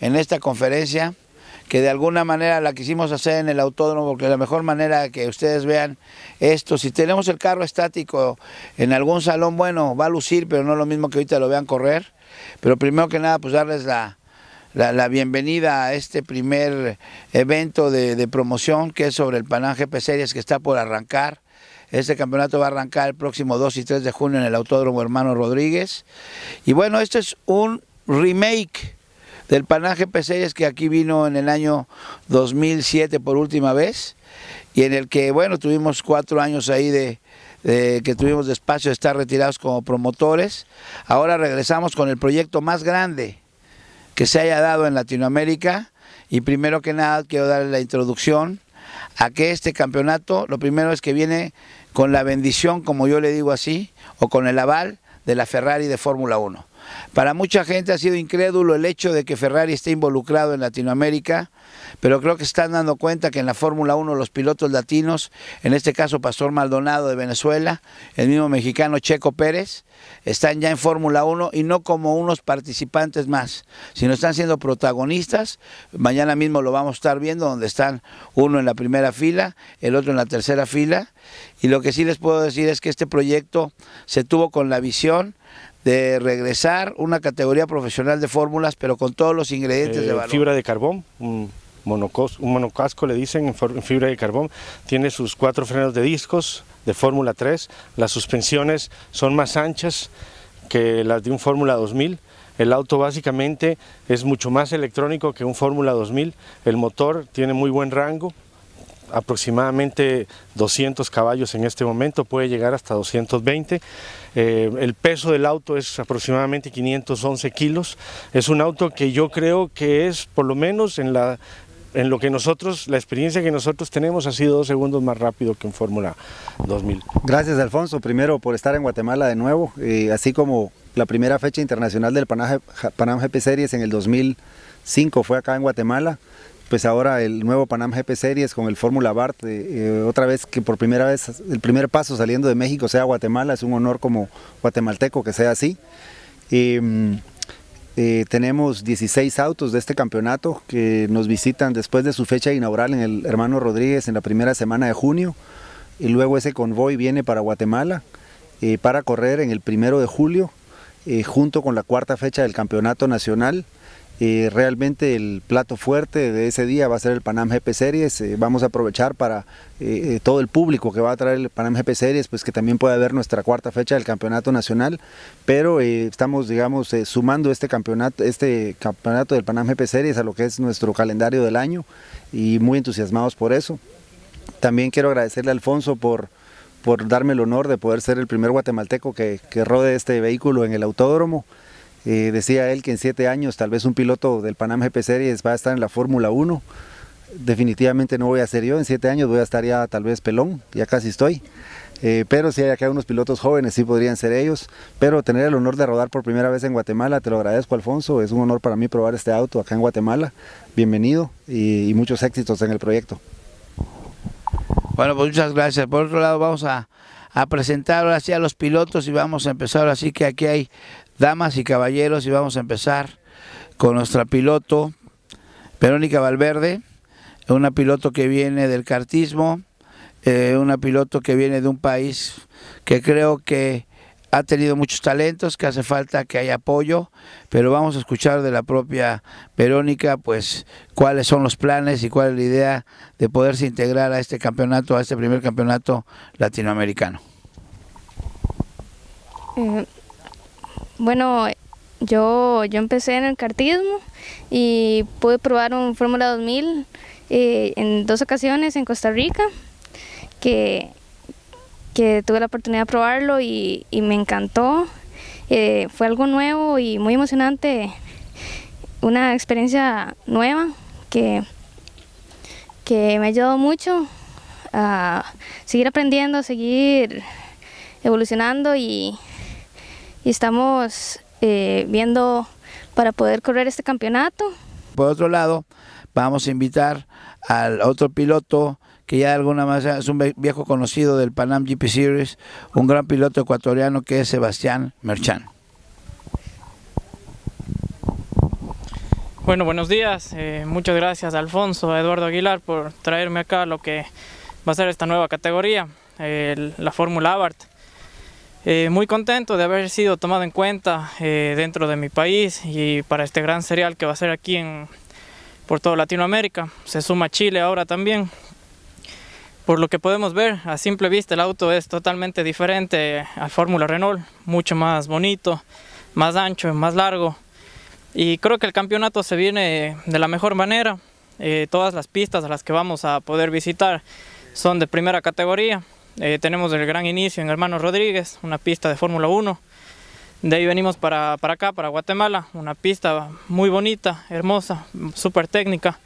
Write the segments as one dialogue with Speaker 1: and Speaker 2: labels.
Speaker 1: En esta conferencia, que de alguna manera la quisimos hacer en el autódromo, porque la mejor manera que ustedes vean esto, si tenemos el carro estático en algún salón, bueno, va a lucir, pero no es lo mismo que ahorita lo vean correr. Pero primero que nada, pues darles la, la, bienvenida a este primer evento de, promoción que es sobre el Panam GP Series que está por arrancar. Este campeonato va a arrancar el próximo 2 y 3 de junio en el Autódromo Hermano Rodríguez. Y bueno, este es un remake del Panam GP Series que aquí vino en el año 2007 por última vez y en el que, bueno, tuvimos cuatro años ahí de, de que tuvimos despacio de estar retirados como promotores. Ahora regresamos con el proyecto más grande que se haya dado en Latinoamérica y primero que nada quiero darle la introducción a que este campeonato, lo primero es que viene con la bendición, como yo le digo así, o con el aval de la Ferrari de Fórmula 1. Para mucha gente ha sido incrédulo el hecho de que Ferrari esté involucrado en Latinoamérica, pero creo que están dando cuenta que en la Fórmula 1 los pilotos latinos, en este caso Pastor Maldonado de Venezuela, el mismo mexicano Checo Pérez, están ya en Fórmula 1 y no como unos participantes más, sino están siendo protagonistas. Mañana mismo lo vamos a estar viendo, donde están uno en la primera fila, el otro en la tercera fila. Y lo que sí les puedo decir es que este proyecto se tuvo con la visión de regresar una categoría profesional de fórmulas, pero con todos los ingredientes de
Speaker 2: eh,
Speaker 1: valor.
Speaker 2: Fibra de carbón, un, monocos, un monocasco le dicen en fibra de carbón, tiene sus cuatro frenos de discos de Fórmula 3, las suspensiones son más anchas que las de un Fórmula 2000, el auto básicamente es mucho más electrónico que un Fórmula 2000, el motor tiene muy buen rango, aproximadamente 200 caballos en este momento, puede llegar hasta 220. Eh, el peso del auto es aproximadamente 511 kilos. Es un auto que yo creo que es, por lo menos en la en lo que nosotros, la experiencia que nosotros tenemos ha sido dos segundos más rápido que en Fórmula 2000.
Speaker 3: Gracias Alfonso, primero por estar en Guatemala de nuevo, eh, así como la primera fecha internacional del Panam, GP Series en el 2005 fue acá en Guatemala pues ahora el nuevo Panam GP Series con el Fórmula Bart, eh, eh, otra vez que por primera vez el primer paso saliendo de México sea Guatemala, es un honor como guatemalteco que sea así. Mm, eh, tenemos 16 autos de este campeonato que nos visitan después de su fecha inaugural en el Hermano Rodríguez en la primera semana de junio y luego ese convoy viene para Guatemala para correr en el primero de julio junto con la cuarta fecha del campeonato nacional realmente el plato fuerte de ese día va a ser el Panam GP Series. Eh, vamos a aprovechar para eh, eh, todo el público que va a traer el Panam GP Series, pues que también pueda ver nuestra cuarta fecha del campeonato nacional. Pero estamos, digamos, sumando este campeonato, este campeonato del Panam GP Series a lo que es nuestro calendario del año y muy entusiasmados por eso. También quiero agradecerle a Alfonso por por darme el honor de poder ser el primer guatemalteco que, que rode este vehículo en el autódromo. Eh, decía él que en siete años tal vez un piloto del Panam GP Series va a estar en la Fórmula 1. Definitivamente no voy a ser yo, en siete años voy a estar ya tal vez pelón, ya casi estoy. Eh, pero si hay acá unos pilotos jóvenes, sí podrían ser ellos. Pero tener el honor de rodar por primera vez en Guatemala, te lo agradezco Alfonso, es un honor para mí probar este auto acá en Guatemala. Bienvenido y, muchos éxitos en el proyecto.
Speaker 1: Bueno, pues muchas gracias. Por otro lado, vamos a, a presentar ahora sí a los pilotos y vamos a empezar. Así que aquí hay damas y caballeros, y vamos a empezar con nuestra piloto, Verónica Valverde, una piloto que viene del cartismo, eh, una piloto que viene de un país que creo que ha tenido muchos talentos, que hace falta que haya apoyo, pero vamos a escuchar de la propia Verónica, pues cuáles son los planes y cuál es la idea de poderse integrar a este campeonato, a este primer campeonato latinoamericano.
Speaker 4: Eh, bueno, yo, yo empecé en el cartismo y pude probar un Fórmula 2000 eh, en dos ocasiones en Costa Rica, que, que tuve la oportunidad de probarlo y, me encantó. Eh, fue algo nuevo y muy emocionante, una experiencia nueva que, que me ha ayudado mucho a seguir aprendiendo, seguir evolucionando y, y estamos eh, viendo para poder correr este campeonato.
Speaker 1: Por otro lado, vamos a invitar al otro piloto que ya alguna manera es un viejo conocido del Panam GP Series, un gran piloto ecuatoriano que es Sebastián Merchan.
Speaker 5: Bueno, buenos días. Eh, muchas gracias Alfonso, a Eduardo Aguilar por traerme acá lo que va a ser esta nueva categoría, la Fórmula Abarth. Eh, muy contento de haber sido tomado en cuenta eh, dentro de mi país y para este gran serial que va a ser aquí en, por toda Latinoamérica. Se suma Chile ahora también. Por lo que podemos ver, a simple vista el auto es totalmente diferente al Fórmula Renault, mucho más bonito, más ancho, más largo y creo que el campeonato se viene de la mejor manera. Eh, todas las pistas a las que vamos a poder visitar son de primera categoría. Eh, tenemos el gran inicio en Hermanos Rodríguez, una pista de Fórmula 1. De ahí venimos para, para, acá, para Guatemala, una pista muy bonita, hermosa, súper técnica.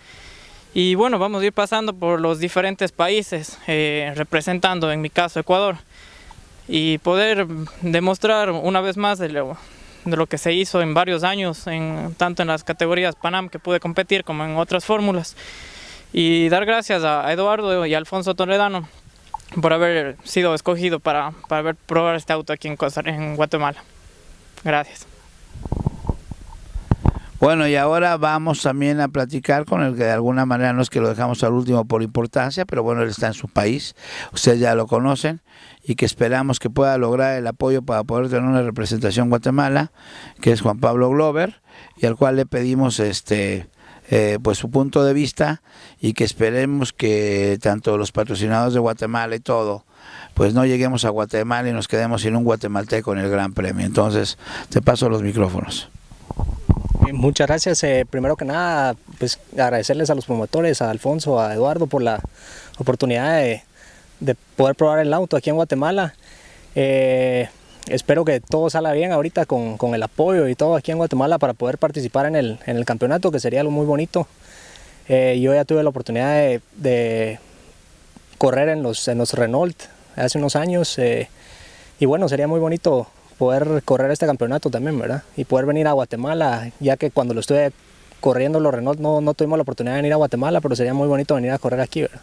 Speaker 5: Y bueno, vamos a ir pasando por los diferentes países, eh, representando en mi caso Ecuador, y poder demostrar una vez más el, de lo que se hizo en varios años, en, tanto en las categorías Panam que pude competir como en otras fórmulas. Y dar gracias a Eduardo y Alfonso Toledano por haber sido escogido para, para ver probar este auto aquí en, en Guatemala. Gracias.
Speaker 1: Bueno, y ahora vamos también a platicar con el que de alguna manera no es que lo dejamos al último por importancia, pero bueno, él está en su país, ustedes ya lo conocen, y que esperamos que pueda lograr el apoyo para poder tener una representación en Guatemala, que es Juan Pablo Glover, y al cual le pedimos este eh, pues su punto de vista y que esperemos que tanto los patrocinados de Guatemala y todo, pues no lleguemos a Guatemala y nos quedemos sin un guatemalteco en el Gran Premio. Entonces, te paso los micrófonos.
Speaker 6: Muchas gracias. Eh, primero que nada, pues agradecerles a los promotores, a Alfonso, a Eduardo por la oportunidad de, poder probar el auto aquí en Guatemala. Eh, espero que todo salga bien ahorita con, el apoyo y todo aquí en Guatemala para poder participar en el, campeonato, que sería algo muy bonito. Eh, yo ya tuve la oportunidad de, correr en los, en los Renault hace unos años y bueno, sería muy bonito poder correr este campeonato también, ¿verdad? Y poder venir a Guatemala, ya que cuando lo estuve corriendo los Renault no, no tuvimos la oportunidad de venir a Guatemala, pero sería muy bonito venir a correr aquí, ¿verdad?